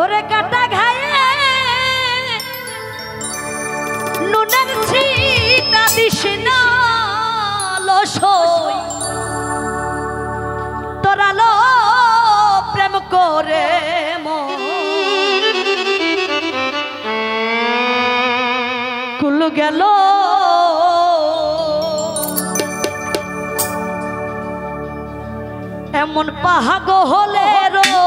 ওরে কাটা ঘায়ে। নুনের ছিটা দিস না, লসই। তোরালো প্রেম করে কুল গেল। এমন পাহাগ হলে রো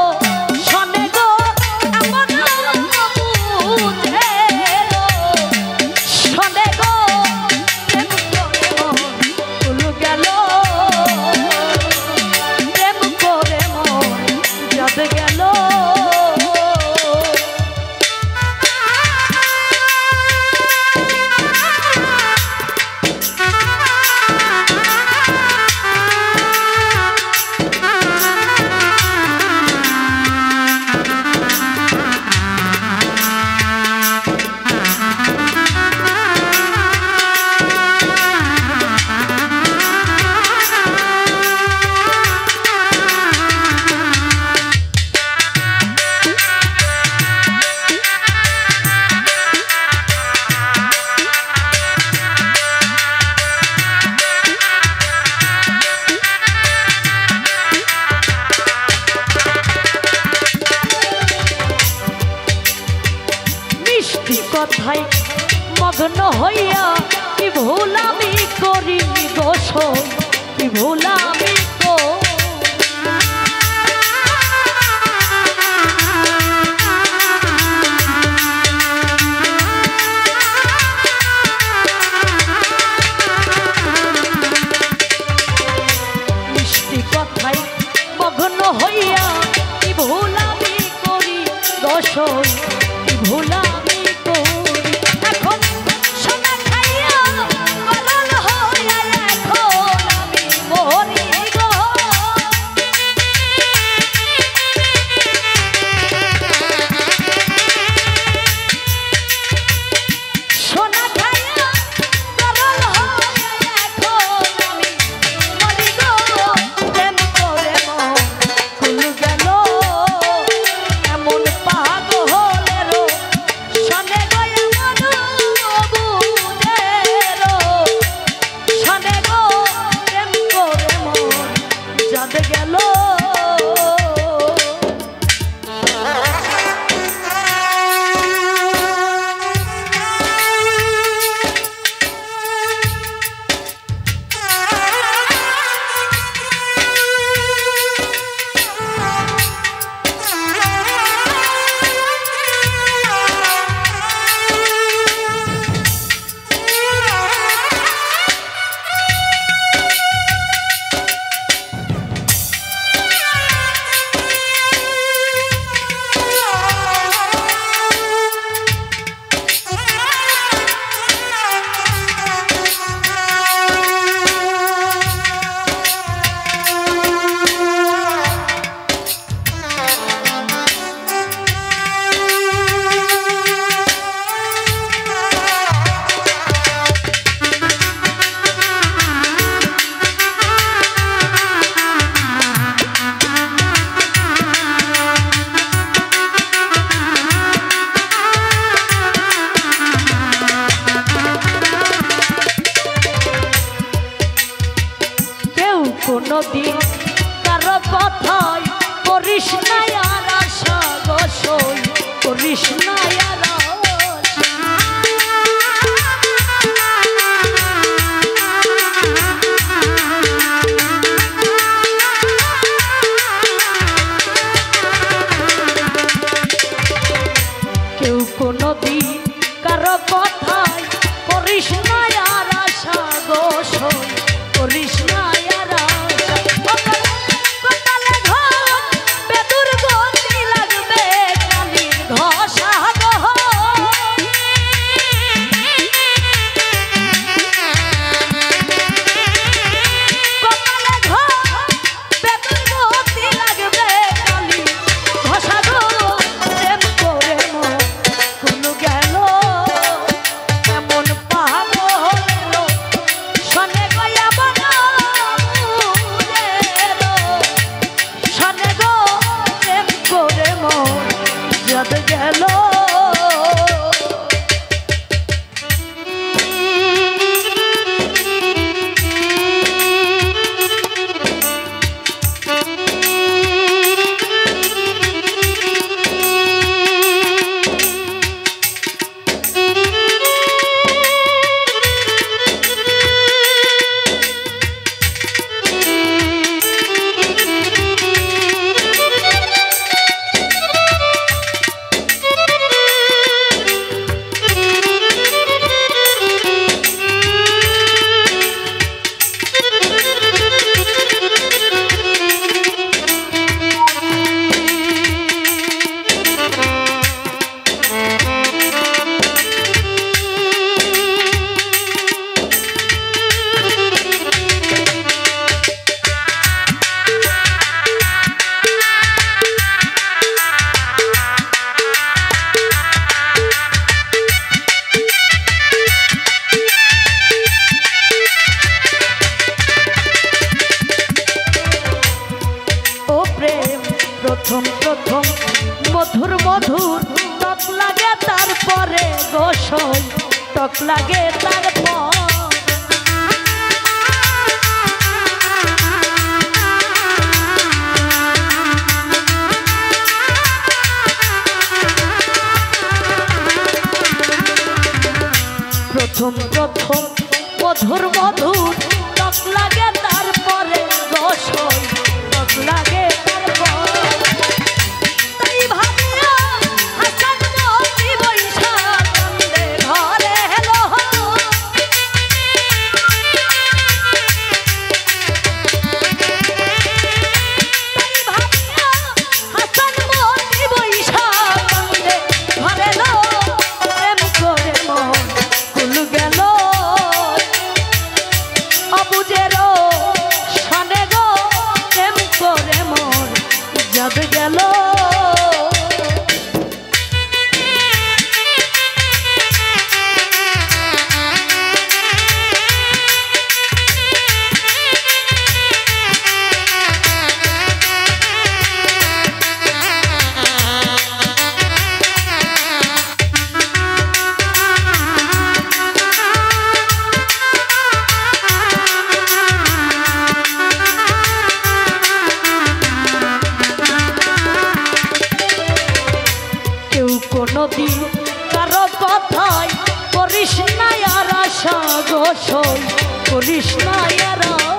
কথাই মগ্ন হইয়া কি ভুলামি করি দোষ কি ভুলামি কোনো দিন কারও কথায় করিস না কেউ কোনো দিন কারও কথায় করিস সই টক লাগে তারপর। প্রথম প্রথম মধুর মধুর টক লাগে সই করিস না এরা।